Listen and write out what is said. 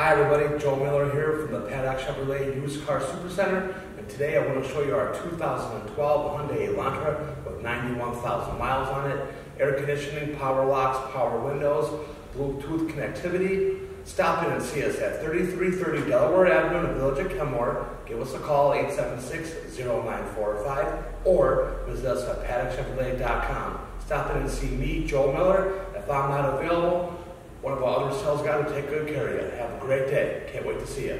Hi everybody, Joe Miller here from the Paddock Chevrolet Used Car Supercenter, and today I want to show you our 2012 Hyundai Elantra with 91,000 miles on it, air conditioning, power locks, power windows, Bluetooth connectivity. Stop in and see us at 3330 Delaware Avenue in the Village of Kenmore. Give us a call 876-0945 or visit us at paddockchevrolet.com. Stop in and see me, Joe Miller. If I'm not available, sales guys will take good care of you. Have a great day. Can't wait to see you.